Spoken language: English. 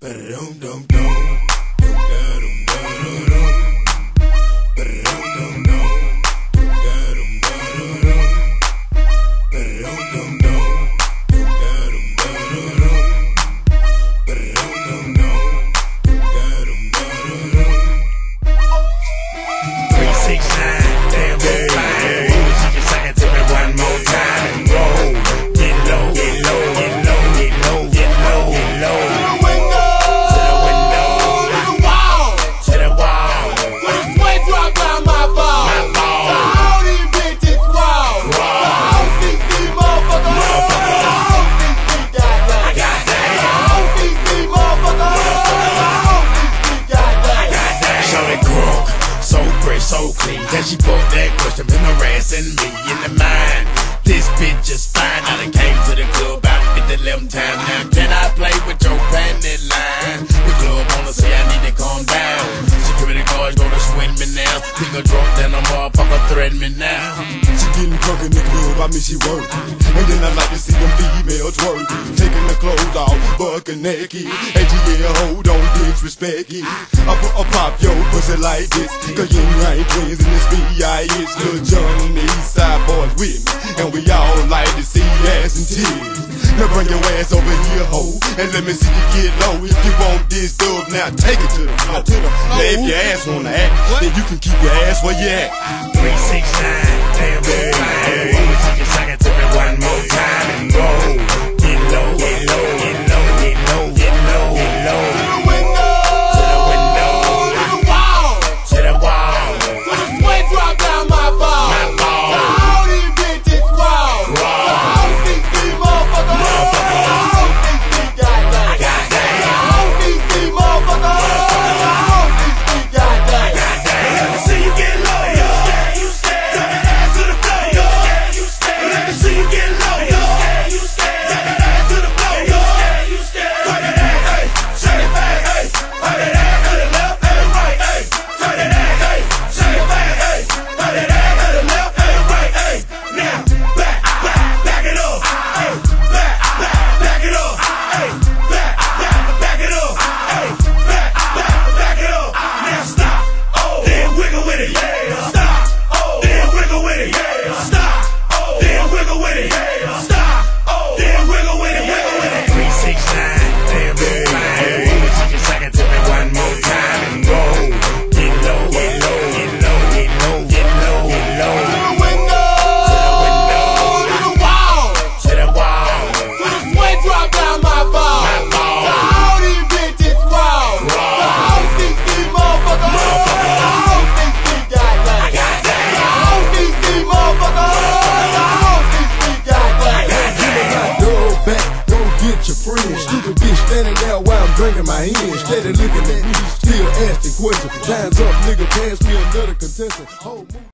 Three, clean. Then she put that question, been harassing me in the mind. This bitch is fine. I done came to the club about 50 11 times. Now can I play with your panty line? The club wanna say I need to calm down. Security guards gonna swing me now. Think a drunk, then I'm a motherfucker threaten me now. She getting drunk in the club, I mean she working. And then I like to see them females twerking. Taking the clothes off, bucking naked. And yeah, hold disrespect it. I put a pop yo pussy like this. Cause you ain't twins in this B.I.H. Lil Jon and the East Side Boyz with me. And we all like to see ass and tears. Now bring your ass over here, ho. And let me see you get low. If you want this dub, now take it to the floor. Now if your ass wanna act, then you can keep your ass where you at. Three, six, nine, damn, that's fine. She just sang it to me one more time my hand. Steady looking at me, still asking questions. Time's up, nigga, pass me another contestant.